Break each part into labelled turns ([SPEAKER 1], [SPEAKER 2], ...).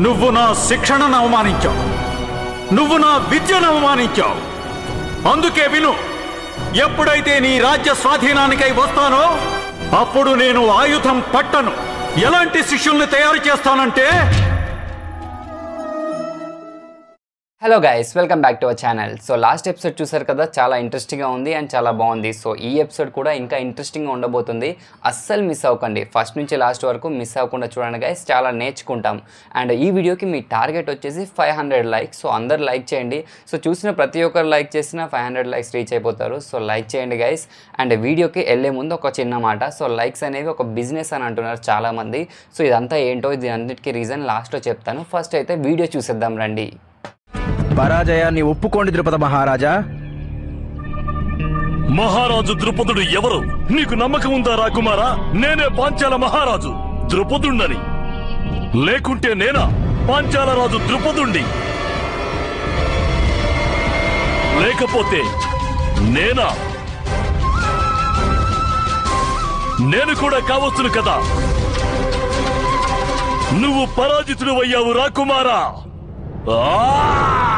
[SPEAKER 1] నువ్వు నా శిక్షణను అవమానించావు. నువ్వు నా విద్యను అవమానించావు. అందుకే విను ఎప్పుడైతే నీ రాజ్య స్వాధీనానికై వస్తానో అప్పుడు నేను ఆయుధం పట్టను. ఎలాంటి శిష్యుల్ని తయారు చేస్తానంటే
[SPEAKER 2] hello guys welcome back to our channel so last episode చూసారు కదా చాలా ఇంట్రెస్టింగ్గా ఉంది అండ్ చాలా బాగుంది. సో ఈ ఎపిసోడ్ కూడా ఇంకా ఇంట్రెస్టింగ్గా ఉండబోతుంది. అస్సలు మిస్ అవ్వకండి. ఫస్ట్ నుంచి లాస్ట్ వరకు మిస్ అవ్వకుండా చూడండి గైస్ చాలా నేర్చుకుంటాం. అండ్ ఈ వీడియోకి మీ టార్గెట్ వచ్చేసి ఫైవ్ హండ్రెడ్ లైక్స్ సో అందరు లైక్ చేయండి. సో చూసిన ప్రతి ఒక్కరు లైక్ చేసిన ఫైవ్ హండ్రెడ్ లైక్స్ రీచ్ అయిపోతారు. సో లైక్ చేయండి గైస్ అండ్ వీడియోకి వెళ్ళే ముందు ఒక చిన్న మాట. సో లైక్స్ అనేవి ఒక బిజినెస్ అని అంటున్నారు చాలామంది. సో ఇదంతా ఏంటో ఇది అన్నిటికీ రీజన్ లాస్ట్లో చెప్తాను. ఫస్ట్ అయితే వీడియో చూసేద్దాం రండి.
[SPEAKER 3] పరాజయాన్ని ఒప్పుకోండి ద్రుపద మహారాజా.
[SPEAKER 4] మహారాజు ద్రుపదుడు ఎవరు? నీకు నమ్మకం ఉందా రాకుమారా? నేనే పాంచాల మహారాజు ద్రుపదుండని లేకుంటే నేనా? పాంచాల రాజు ద్రుపదుండి లేకపోతే నేనా? నేను కూడా కావచ్చును కదా. నువ్వు పరాజితుడు అయ్యావు రాకుమారా. ఆ! ఆ!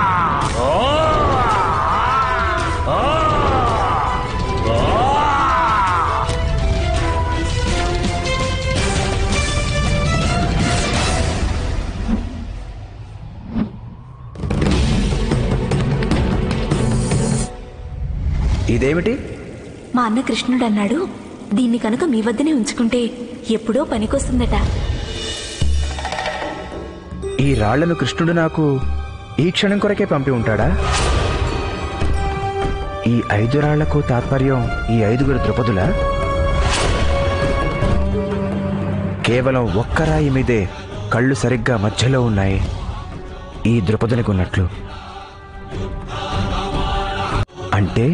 [SPEAKER 3] ఇదేమిటి?
[SPEAKER 5] మా అన్న కృష్ణుడు అన్నాడు దీన్ని కనుక మీ వద్దనే ఉంచుకుంటే ఎప్పుడో పనికొస్తుందట.
[SPEAKER 3] ఈ రాళ్ళను కృష్ణుడు నాకు ఈ క్షణం కొరకే పంపి ఉంటాడా? ఈ ఐదు రాళ్ళకు తాత్పర్యం ఈ ఐదుగురు ద్రుపదుల? కేవలం ఒక్క రాయి మీదే కళ్ళు సరిగ్గా మధ్యలో ఉన్నాయి ఈ ద్రుపదునికి ఉన్నట్లు అంటే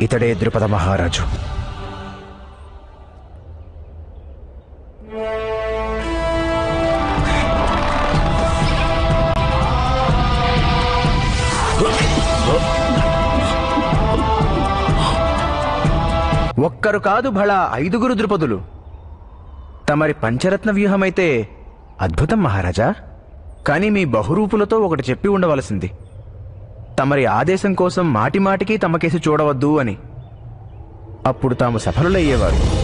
[SPEAKER 3] ఇతడే ద్రుపద మహారాజు. ఒక్కరు కాదు భళ ఐదుగురు ద్రుపదులు. తమరి పంచరత్న వ్యూహమైతే అద్భుతం మహారాజా. కానీ మీ బహురూపులతో ఒకటి చెప్పి ఉండవలసింది. తమరి ఆదేశం కోసం మాటిమాటికి తమకేసి చూడవద్దు అని. అప్పుడు తాము సఫలులయ్యేవారు.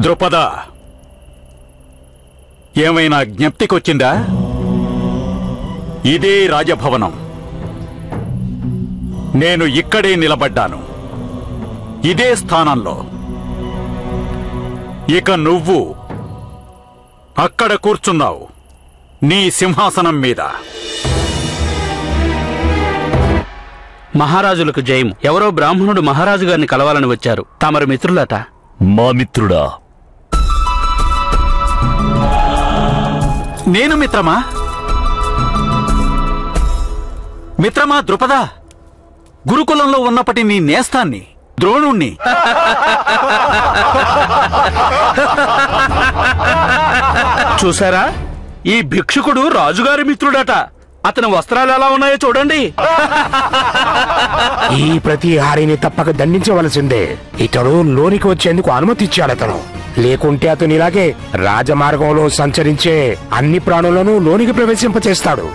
[SPEAKER 1] ద్రుపద ఏమైనా జ్ఞప్తికొచ్చిందా? ఇదే రాజభవనం. నేను ఇక్కడే నిలబడ్డాను. ఇదే స్థానంలో. ఇక నువ్వు అక్కడ కూర్చున్నావు నీ సింహాసనం మీద.
[SPEAKER 6] మహారాజులకు జయం. ఎవరో బ్రాహ్మణుడు మహారాజు గారిని కలవాలని వచ్చారు. తమరు మిత్రులట?
[SPEAKER 4] మా మిత్రుడా.
[SPEAKER 1] నేను మిత్రమా? మిత్రమా ద్రుపద? గురుకులంలో ఉన్నప్పటి నీ నేస్తాన్ని ద్రోణుణ్ణి.
[SPEAKER 6] చూసారా ఈ భిక్షుకుడు రాజుగారి మిత్రుడట. అతని వస్త్రాలు ఎలా ఉన్నాయో చూడండి.
[SPEAKER 7] ఈ ప్రతిహారిని తప్పక దండించవలసిందే. ఇతడు లోనికి వచ్చేందుకు అనుమతి ఇచ్చాడు అతను లేకుంటే అతను ఇలాగే రాజమార్గంలో సంచరించే అన్ని ప్రాణులను లోనికి ప్రవేశింపచేస్తాడు.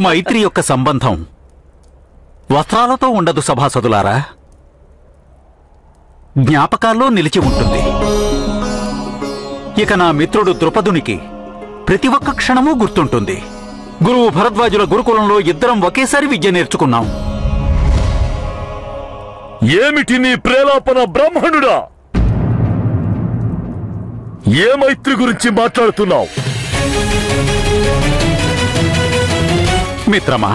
[SPEAKER 1] మైత్రి యొక్క సంబంధం. వస్త్రాలతో ఉండదు సభాసదులారా. జ్ఞాపకాల్లో నిలిచి ఉంటుంది. ఇక నా మిత్రుడు ద్రుపదునికి ప్రతి ఒక్క క్షణమూ గుర్తుంటుంది. గురువు భరద్వాజుల గురుకులంలో ఇద్దరం ఒకేసారి విద్య నేర్చుకున్నాం.
[SPEAKER 4] ఏమిటి నీ ప్రేలాపన బ్రాహ్మణుడా? ఏ మైత్రి గురించి మాట్లాడుతున్నావు?
[SPEAKER 1] మిత్రమా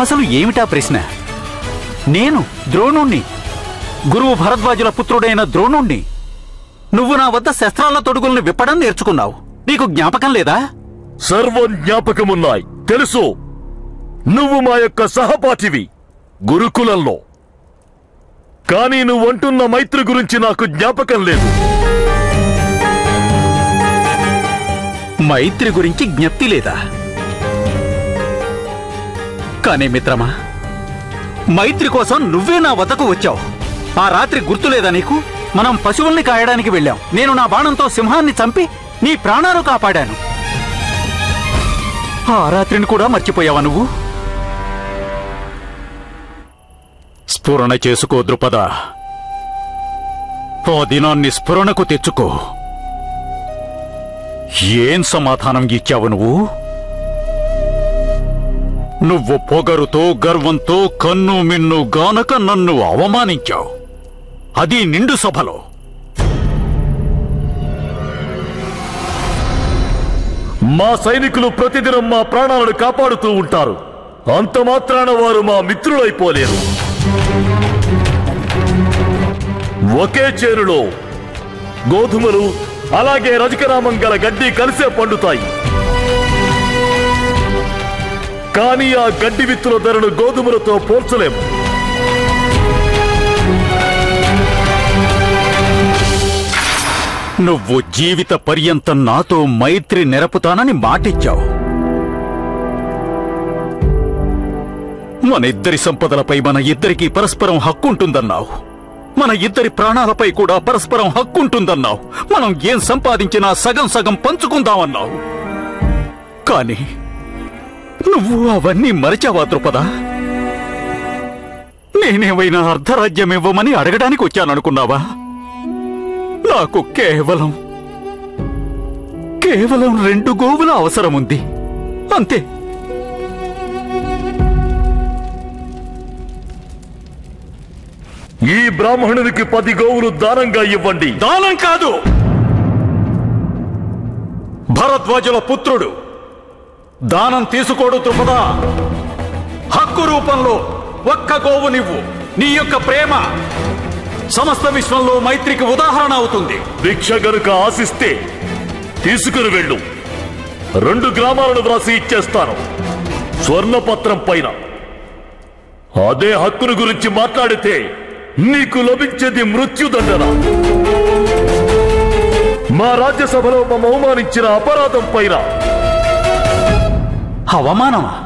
[SPEAKER 1] అసలు ఏమిటా ప్రశ్న? నేను ద్రోణుణ్ణి గురువు భరద్వాజుల పుత్రుడైన ద్రోణుణ్ణి నువ్వు నా వద్ద శస్త్రాల తొడుగుల్ని విప్పడం నేర్చుకున్నావు. నీకు జ్ఞాపకం లేదా?
[SPEAKER 4] సర్వ జ్ఞాపకమున్నాయి తెలుసు. నువ్వు మా యొక్క సహపాఠివి గురుకులంలో. కానీ నువ్వంటున్న మైత్రి గురించి నాకు జ్ఞాపకం లేదు.
[SPEAKER 1] మైత్రి గురించి జ్ఞప్తి లేదా? కానీ మిత్రమా మైత్రి కోసం నువ్వే నా వద్దకు వచ్చావు. ఆ రాత్రి గుర్తులేదా నీకు? మనం పశువుల్ని కాయడానికి వెళ్ళాం. నేను నా బాణంతో సింహాన్ని చంపి నీ ప్రాణాలు కాపాడాను. ఆ రాత్రిని కూడా మర్చిపోయావా నువ్వు? స్ఫురణ చేసుకో ద్రుపద. ఓ దినాన్ని స్ఫురణకు తెచ్చుకో. ఏం సమాధానం ఇచ్చావు నువ్వు? నువ్వు పొగరుతో గర్వంతో కన్ను మిన్ను గానక నన్ను అవమానించావు. అది నిండు సభలో.
[SPEAKER 4] మా సైనికులు ప్రతిదినం మా ప్రాణాలను కాపాడుతూ ఉంటారు. అంత మాత్రాన వారు మా మిత్రులైపోలేరు. ఒకే చేనులో గోధుమలు అలాగే రజకరామం గల గడ్డి కలిసే పండుతాయి. కానీ ఆ గడ్డి విత్తుల ధరను గోధుమలతో పోల్చలేము.
[SPEAKER 1] నువ్వు జీవిత పర్యంతం నాతో మైత్రి నెరపుతానని మాటిచ్చావు. మన ఇద్దరి సంపదలపై మన ఇద్దరికి పరస్పరం హక్కుంటుందన్నావు. మన ఇద్దరి ప్రాణాలపై కూడా పరస్పరం హక్కుంటుందన్నావు. మనం ఏం సంపాదించినా సగం సగం పంచుకుందామన్నావు. కానీ నువ్వు అవన్నీ మరిచావా ద్రుపదా? నేనేమైనా అర్ధరాజ్యం ఇవ్వమని అడగడానికి వచ్చాననుకున్నావా? నాకు కేవలం కేవలం రెండు గోవుల అవసరం ఉంది అంతే.
[SPEAKER 4] ఈ బ్రాహ్మణునికి పది గోవులు దానంగా ఇవ్వండి.
[SPEAKER 1] దానం కాదు. భరద్వాజుల పుత్రుడు దానం తీసుకోడు ద్రుపదా హక్కు రూపంలో ఒక్క గోవు నీవు నీ యొక్క ప్రేమ సమస్త విశ్వంలో మైత్రికి ఉదాహరణ అవుతుంది.
[SPEAKER 4] భిక్ష గనుక ఆశిస్తే తీసుకుని వెళ్ళు. రెండు గ్రామాలను వ్రాసి ఇచ్చేస్తాను. స్వర్ణపత్రం పైన. అదే హక్కును గురించి మాట్లాడితే నీకు లభించేది మృత్యుదండన. మా రాజ్యసభలో మమ్మ అవమానించిన అపరాధం పైన.
[SPEAKER 1] అవమానమా?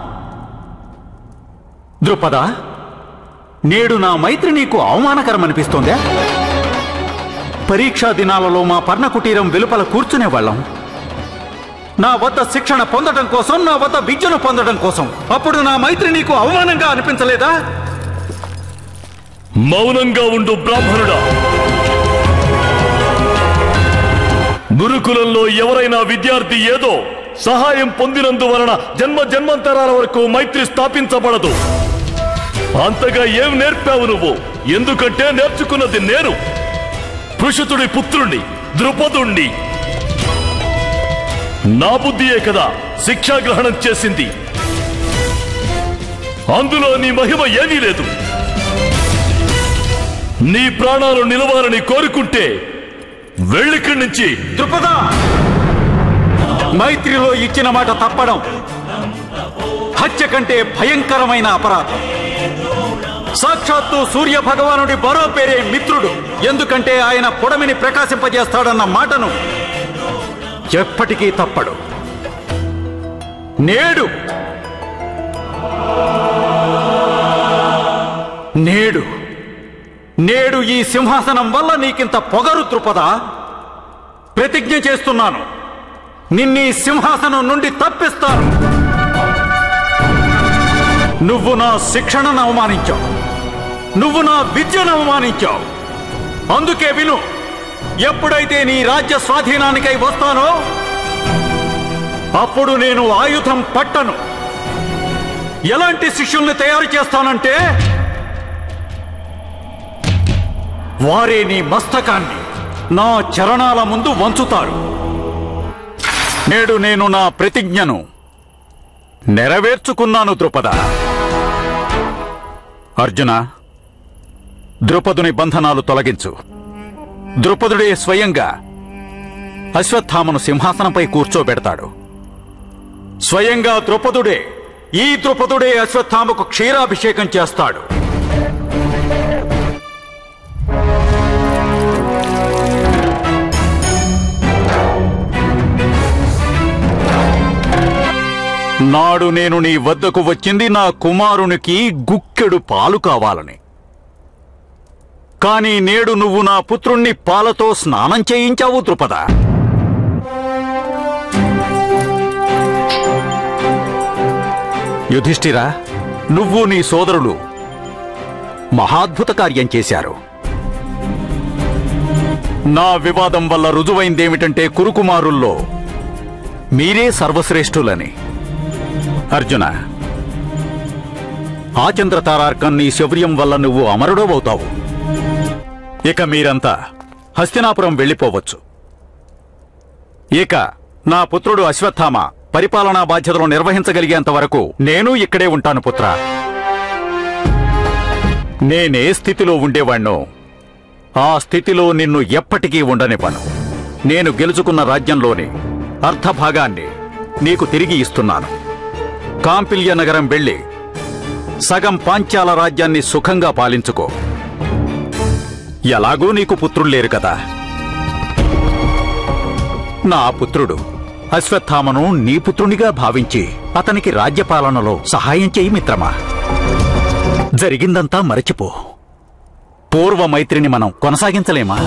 [SPEAKER 1] ద్రుపద? నేడు నా మైత్రి నీకు అవమానకరమనిపిస్తోందా? పరీక్షా దినాలలో మా పర్ణకుటీరం వెలుపల కూర్చునేవాళ్ళం నా వద్ద శిక్షణ పొందడం కోసం నా వద్ద విద్యను పొందడం కోసం. అప్పుడు నా మైత్రి నీకు అవమానంగా అనిపించలేదా?
[SPEAKER 4] మౌనంగా ఉండు బ్రాహ్మణుడా. గురుకులంలో ఎవరైనా విద్యార్థి ఏదో సహాయం పొందినందువలన జన్మ జన్మంతరాల వరకు మైత్రి స్థాపించబడదు. అంతగా ఏం నేర్పావు నువ్వు? ఎందుకంటే నేర్చుకున్నది నేను. పురుషుతుడి పుత్రుణ్ణి ద్రుపదుణ్ణి. నా బుద్ధియే కదా శిక్షాగ్రహణం చేసింది. అందులో నీ మహిమ ఏమీ లేదు. నీ ప్రాణాలు నిలవాలని కోరుకుంటే వెళ్ళిక్కడి నుంచి.
[SPEAKER 1] ద్రుపద! మైత్రిలో ఇచ్చిన మాట తప్పడం హత్య కంటే భయంకరమైన అపరాధం. సాక్షాత్తు సూర్య భగవానుడి మరో పేరే మిత్రుడు. ఎందుకంటే ఆయన పొడమిని ప్రకాశింపజేస్తాడన్న మాటను ఎప్పటికీ తప్పడు. నేడు. నేడు. నేడు ఈ సింహాసనం వల్ల నీకింత పొగరు తృపద? ప్రతిజ్ఞ చేస్తున్నాను. నిన్నీ సింహాసనం నుండి తప్పిస్తాను. నువ్వు నా శిక్షణను అవమానించావు. నువ్వు నా విద్యను అవమానించావు. అందుకే విను ఎప్పుడైతే నీ రాజ్య స్వాధీనానికై వస్తానో అప్పుడు నేను ఆయుధం పట్టను. ఎలాంటి శిష్యుల్ని తయారు చేస్తానంటే వారే నీ మస్తకాన్ని నా చరణాల ముందు వంచుతారు. నేడు నేను నా ప్రతిజ్ఞను నెరవేర్చుకున్నాను ద్రుపద. అర్జున ద్రుపదుని బంధనాలు తొలగించు. ద్రుపదుడే స్వయంగా అశ్వత్థామను సింహాసనంపై కూర్చోబెడతాడు. స్వయంగా ద్రుపదుడే ఈ ద్రుపదుడే అశ్వత్థామకు క్షీరాభిషేకం చేస్తాడు. ఆనాడు నేను నీ వద్దకు వచ్చింది నా కుమారునికి గుక్కెడు పాలు కావాలని. కానీ నేడు నువ్వు నా పుత్రుణ్ణి పాలతో స్నానం చేయించావు ద్రుపద. యుధిష్ఠిరా నువ్వు నీ సోదరులు మహాద్భుత కార్యం చేశారు. నా వివాదం వల్ల రుజువైందేమిటంటే కురుకుమారుల్లో మీరే సర్వశ్రేష్ఠులని. అర్జున ఆచంద్ర తారార్కం నీ శౌర్యం వల్ల నువ్వు అమరుడవవుతావు ఇక మీరంతా హస్తినాపురం వెళ్ళిపోవచ్చు. ఇక నా పుత్రుడు అశ్వత్థామ పరిపాలనా బాధ్యతలు నిర్వహించగలిగేంత వరకు నేను ఇక్కడే ఉంటాను పుత్ర. నేనే స్థితిలో ఉండేవాణ్ణో. ఆ స్థితిలో నిన్ను ఎప్పటికీ ఉండనివ్వను. నేను గెలుచుకున్న రాజ్యంలోని అర్ధభాగాన్ని నీకు తిరిగి ఇస్తున్నాను. కాంపిల్య నగరం వెళ్ళి సగం పాంచాల రాజ్యాన్ని సుఖంగా పాలించుకో. ఎలాగూ నీకు పుత్రుల్లేరు కదా. నా పుత్రుడు అశ్వత్థామను నీ పుత్రునిగా భావించి అతనికి రాజ్యపాలనలో సహాయం చేయి మిత్రమా. జరిగిందంతా మరచిపో. పూర్వ మైత్రిని మనం కొనసాగించలేమా?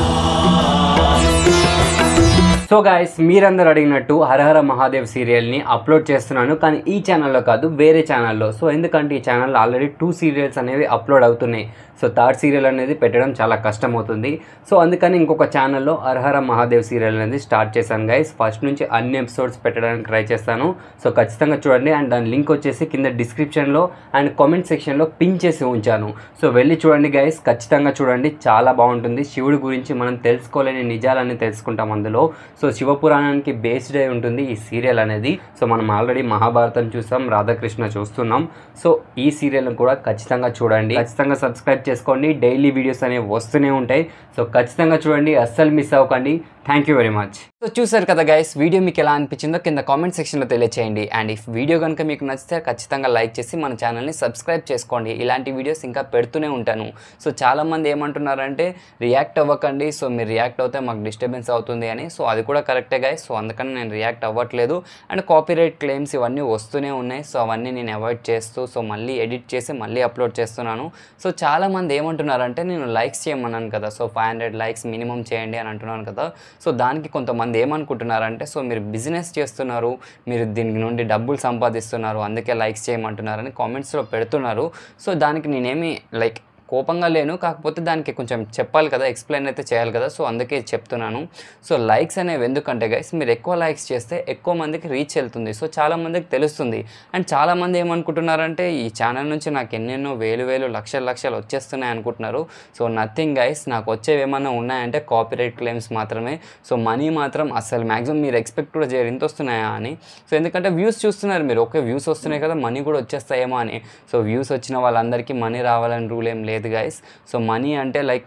[SPEAKER 2] సో గాయస్ మీరందరూ అడిగినట్టు హరహర మహాదేవ్ సీరియల్ని అప్లోడ్ చేస్తున్నాను కానీ ఈ ఛానల్లో కాదు వేరే ఛానల్లో సో ఎందుకంటే ఈ ఛానల్లో ఆల్రెడీ టూ సీరియల్స్ అనేవి అప్లోడ్ అవుతున్నాయి. సో థర్డ్ సీరియల్ అనేది పెట్టడం చాలా కష్టం అవుతుంది సో అందుకని ఇంకొక ఛానల్లో హరహర మహాదేవ్ సీరియల్ అనేది స్టార్ట్ చేశాను గైస్ ఫస్ట్ నుంచి అన్ని ఎపిసోడ్స్ పెట్టడానికి ట్రై చేస్తాను. సో ఖచ్చితంగా చూడండి. అండ్ దాని లింక్ వచ్చేసి కింద డిస్క్రిప్షన్లో అండ్ కామెంట్ సెక్షన్లో పిన్ చేసి ఉంచాను. సో వెళ్ళి చూడండి గైస్ ఖచ్చితంగా చూడండి. చాలా బాగుంటుంది. శివుడి గురించి మనం తెలుసుకోలేని నిజాలన్నీ తెలుసుకుంటాం అందులో. సో శివపురాణానికి బేస్డ్ అయి ఉంటుంది ఈ సీరియల్ అనేది. సో మనం ఆల్రెడీ మహాభారతం చూసాం రాధాకృష్ణ చూస్తున్నాం. సో ఈ సీరియల్ని కూడా ఖచ్చితంగా చూడండి. ఖచ్చితంగా సబ్స్క్రైబ్ చేసుకోండి. డైలీ వీడియోస్ అనేవి వస్తూనే ఉంటాయి. సో ఖచ్చితంగా చూడండి. అస్సలు మిస్ అవ్వకండి. Thank you very much so చూసారు కదా గైస్ వీడియో మీకు ఎలా అనిపించిందో కింద కామెంట్ సెక్షన్లో తెలియచేయండి. అండ్ ఇఫ్ వీడియో కనుక మీకు నచ్చితే ఖచ్చితంగా లైక్ చేసి మన ఛానల్ని సబ్స్క్రైబ్ చేసుకోండి. ఇలాంటి వీడియోస్ ఇంకా పెడుతూనే ఉంటాను. సో చాలామంది ఏమంటున్నారంటే రియాక్ట్ అవ్వకండి. సో మీరు రియాక్ట్ అవుతే మాకు డిస్టర్బెన్స్ అవుతుంది అని. సో అది కూడా కరెక్టే గైస్ సో అందుకని నేను రియాక్ట్ అవ్వట్లేదు. అండ్ కాపీరైట్ క్లెయిమ్స్ ఇవన్నీ వస్తూనే ఉన్నాయి. సో అవన్నీ నేను అవాయిడ్ చేస్తూ సో మళ్ళీ ఎడిట్ చేసి మళ్ళీ అప్లోడ్ చేస్తున్నాను. సో చాలామంది ఏమంటున్నారంటే నేను లైక్స్ చేయమన్నాను కదా. So five hundred likes minimum చేయండి అని అంటున్నాను కదా. సో దానికి కొంతమంది ఏమనుకుంటున్నారంటే సో మీరు బిజినెస్ చేస్తున్నారు మీరు దీని నుండి డబ్బులు సంపాదిస్తున్నారు అందుకే లైక్స్ చేయమంటున్నారని కామెంట్స్లో పెడుతున్నారు. సో దానికి నేనేమి లైక్ కోపంగా లేను. కాకపోతే దానికి కొంచెం చెప్పాలి కదా ఎక్స్ప్లెయిన్ అయితే చేయాలి కదా. సో అందుకే చెప్తున్నాను. సో లైక్స్ అనేవి ఎందుకంటే గైస్ మీరు ఎక్కువ లైక్స్ చేస్తే ఎక్కువ మందికి రీచ్ వెళ్తుంది. సో చాలామందికి తెలుస్తుంది. అండ్ చాలామంది ఏమనుకుంటున్నారంటే ఈ ఛానల్ నుంచి నాకు ఎన్నెన్నో వేలు వేలు లక్షలు లక్షలు వచ్చేస్తున్నాయి అనుకుంటున్నారు. సో నథింగ్ గైస్ నాకు వచ్చేవి ఏమన్నా ఉన్నాయంటే కాపీరైట్ క్లెయిమ్స్ మాత్రమే. సో మనీ మాత్రం అసలు మ్యాక్సిమం మీరు ఎక్స్పెక్ట్ కూడా చేయరు. ఇంత వస్తున్నాయా అని. సో ఎందుకంటే వ్యూస్ చూస్తున్నారు మీరు. ఓకే వ్యూస్ వస్తున్నాయి కదా మనీ కూడా వచ్చేస్తాయేమో అని. సో వ్యూస్ వచ్చిన వాళ్ళందరికీ మనీ రావాలని రూల్ ఏం లేదు. గైస్ సో మనీ అంటే లైక్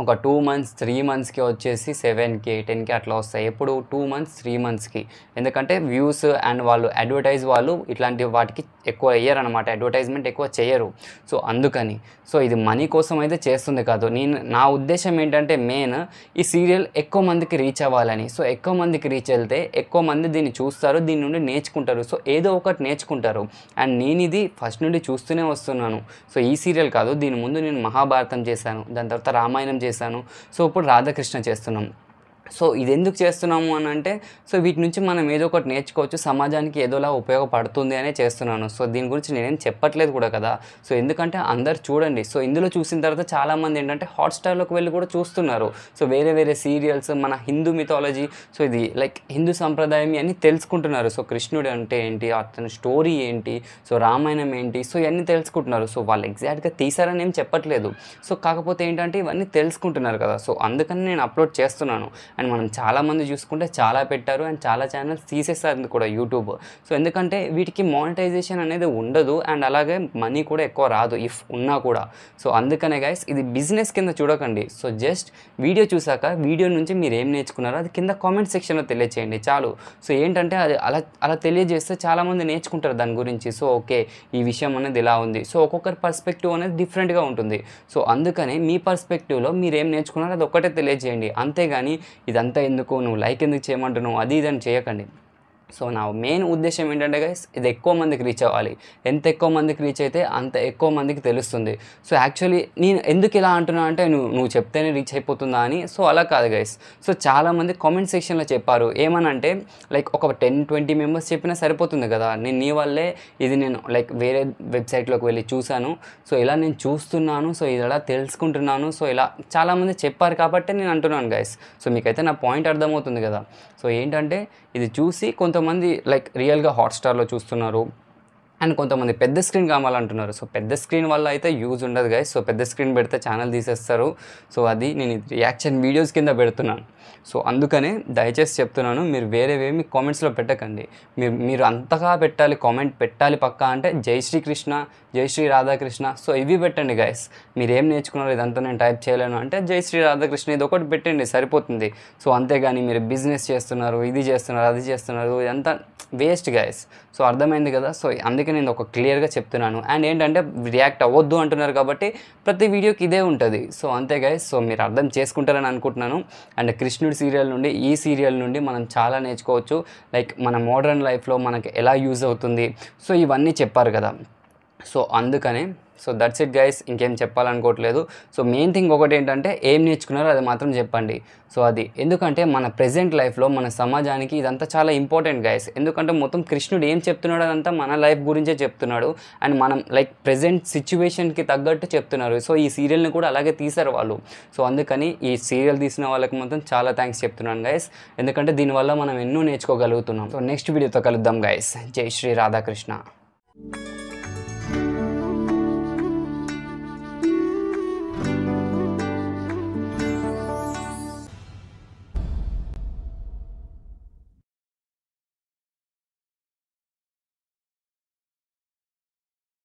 [SPEAKER 2] ఒక టూ మంత్స్ త్రీ మంత్స్కి వచ్చేసి సెవెన్కి టెన్కి అట్లా వస్తాయి. ఎప్పుడు? టూ మంత్స్ త్రీ మంత్స్కి ఎందుకంటే వ్యూస్ అండ్ వాళ్ళు అడ్వర్టైజ్ వాళ్ళు ఇట్లాంటి వాటికి ఎక్కువ వేయరనమాట అడ్వర్టైజ్మెంట్ ఎక్కువ చేయరు. సో అందుకని. సో ఇది మనీ కోసం అయితే చేస్తుంది కాదు. నేను నా ఉద్దేశం ఏంటంటే మెయిన్ ఈ సీరియల్ ఎక్కువ మందికి రీచ్ అవ్వాలని. సో ఎక్కువ మందికి రీచ్ వెళ్తే ఎక్కువ మంది దీన్ని చూస్తారు దీని నుండి నేర్చుకుంటారు. సో ఏదో ఒకటి నేర్చుకుంటారు. అండ్ నేను ఇది ఫస్ట్ నుండి చూస్తూనే వస్తున్నాను. సో ఈ సీరియల్ కాదు దీని ముందు నేను మహాభారతం చేశాను దాని తర్వాత రామాయణం చేశాను. సో ఇప్పుడు రాధాకృష్ణ చేస్తున్నాం. సో ఇది ఎందుకు చేస్తున్నాము అని అంటే సో వీటి నుంచి మనం ఏదో ఒకటి నేర్చుకోవచ్చు సమాజానికి ఏదోలా ఉపయోగపడుతుంది అనే చేస్తున్నాను. సో దీని గురించి నేనేం చెప్పట్లేదు కూడా కదా. సో ఎందుకంటే అందరు చూడండి. సో ఇందులో చూసిన తర్వాత చాలామంది ఏంటంటే హాట్స్టార్లోకి వెళ్ళి కూడా చూస్తున్నారు. సో వేరే వేరే సీరియల్స్ మన హిందూ మిథాలజీ సో ఇది లైక్ హిందూ సంప్రదాయం అని తెలుసుకుంటున్నారు. సో కృష్ణుడు అంటే ఏంటి అతని స్టోరీ ఏంటి సో రామాయణం ఏంటి సో ఇవన్నీ తెలుసుకుంటున్నారు. సో వాళ్ళు ఎగ్జాక్ట్గా తీసారని ఏం చెప్పట్లేదు. సో కాకపోతే ఏంటంటే ఇవన్నీ తెలుసుకుంటున్నారు కదా. సో అందుకని నేను అప్లోడ్ చేస్తున్నాను. అండ్ మనం చాలామంది చూసుకుంటే చాలా పెట్టారు అండ్ చాలా ఛానల్స్ తీసేస్తారు కూడా యూట్యూబ్. సో ఎందుకంటే వీటికి మానిటైజేషన్ అనేది ఉండదు అండ్ అలాగే మనీ కూడా ఎక్కువ రాదు ఇఫ్ ఉన్నా కూడా. సో అందుకనే గైస్ ఇది బిజినెస్ కింద చూడకండి. సో జస్ట్ వీడియో చూసాక వీడియో నుంచి మీరు ఏం నేర్చుకున్నారో అది కింద కామెంట్ సెక్షన్లో తెలియచేయండి చాలు. సో ఏంటంటే అది అలా అలా తెలియజేస్తే చాలామంది నేర్చుకుంటారు దాని గురించి. సో ఓకే ఈ విషయం అనేది ఇలా ఉంది. సో ఒక్కొక్కరి పర్స్పెక్టివ్ అనేది డిఫరెంట్గా ఉంటుంది. సో అందుకని మీ పర్స్పెక్టివ్లో మీరు ఏం నేర్చుకున్నారో అది ఒక్కటే తెలియజేయండి అంతేగాని ఇదంతా ఎందుకు? నువ్వు లైక్ ఎందుకు చేయమంటున్నావు? అది ఇది అని చేయకండి. సో నా మెయిన్ ఉద్దేశం ఏంటంటే గైస్ ఇది ఎక్కువ మందికి రీచ్ అవ్వాలి. ఎంత ఎక్కువ మందికి రీచ్ అయితే అంత ఎక్కువ మందికి తెలుస్తుంది. సో యాక్చువల్లీ నేను ఎందుకు ఇలా అంటున్నా అంటే నువ్వు నువ్వు చెప్తేనే రీచ్ అయిపోతుందా అని. సో అలా కాదు గైస్ సో చాలామంది కామెంట్ సెక్షన్లో చెప్పారు. ఏమనంటే లైక్ ఒక టెన్ ట్వంటీ మెంబర్స్ చెప్పినా సరిపోతుంది కదా. నేను నీ వల్లే ఇది నేను లైక్ వేరే వెబ్సైట్లోకి వెళ్ళి చూశాను. సో ఇలా నేను చూస్తున్నాను. సో ఇలా తెలుసుకుంటున్నాను. సో ఇలా చాలామంది చెప్పారు కాబట్టి నేను అంటున్నాను గైస్ సో మీకైతే నా పాయింట్ అర్థమవుతుంది కదా. సో ఏంటంటే ఇది చూసి కొంత కొంతమంది లైక్ రియల్గా హాట్స్టార్లో చూస్తున్నారు అండ్ కొంతమంది పెద్ద స్క్రీన్ కావాలంటున్నారు సో పెద్ద స్క్రీన్ వల్ల అయితే యూజ్ ఉండదు గైస్ సో పెద్ద స్క్రీన్ పెడితే ఛానల్ తీసేస్తారు. సో అది నేను రియాక్షన్ వీడియోస్ కింద పెడుతున్నాను. సో అందుకనే దయచేసి చెప్తున్నాను మీరు వేరేవేమి కామెంట్స్లో పెట్టకండి. మీరు మీరు అంతగా పెట్టాలి కామెంట్ పెట్టాలి పక్కా అంటే జై శ్రీకృష్ణ జై శ్రీ రాధాకృష్ణ. సో ఇవి పెట్టండి గైస్ మీరు ఏం నేర్చుకున్నారు ఇదంతా నేను టైప్ చేయలేను. అంటే జై శ్రీ రాధాకృష్ణ ఇది ఒకటి పెట్టండి సరిపోతుంది. సో అంతేగాని మీరు బిజినెస్ చేస్తున్నారు ఇది చేస్తున్నారు అది చేస్తున్నారు ఇదంతా వేస్ట్ గైస్ సో అర్థమైంది కదా? సో అందుకే నేను ఒక క్లియర్గా చెప్తున్నాను. అండ్ ఏంటంటే రియాక్ట్ అవ్వద్దు అంటున్నారు కాబట్టి ప్రతి వీడియోకి ఇదే ఉంటుంది. సో అంతే గైస్ సో మీరు అర్థం చేసుకుంటారని అనుకుంటున్నాను. అండ్ కృష్ణుడి సీరియల్ నుండి ఈ సీరియల్ నుండి మనం చాలా నేర్చుకోవచ్చు. లైక్ మన మోడర్న్ లైఫ్లో మనకి ఎలా యూజ్ అవుతుంది. సో ఇవన్నీ చెప్పారు కదా. సో అందుకనే సో దట్స్ ఇట్ గైస్ ఇంకేం చెప్పాలనుకోవట్లేదు. సో మెయిన్ థింగ్ ఒకటి ఏంటంటే ఏం నేర్చుకున్నారో అది మాత్రం చెప్పండి. సో అది ఎందుకంటే మన ప్రజెంట్ లైఫ్లో మన సమాజానికి ఇదంతా చాలా ఇంపార్టెంట్ గైస్ ఎందుకంటే మొత్తం కృష్ణుడు ఏం చెప్తున్నాడు అదంతా మన లైఫ్ గురించే చెప్తున్నాడు. అండ్ మనం లైక్ ప్రజెంట్ సిచ్యువేషన్కి తగ్గట్టు చెప్తున్నారు. సో ఈ సీరియల్ని కూడా అలాగే తీశారు వాళ్ళు. సో అందుకని ఈ సీరియల్ తీసిన వాళ్ళకి మాత్రం చాలా థ్యాంక్స్ చెప్తున్నాను గైస్ ఎందుకంటే దీనివల్ల మనం ఎన్నో నేర్చుకోగలుగుతున్నాం. సో నెక్స్ట్ వీడియోతో కలుద్దాం గైస్ జై శ్రీ రాధాకృష్ణ.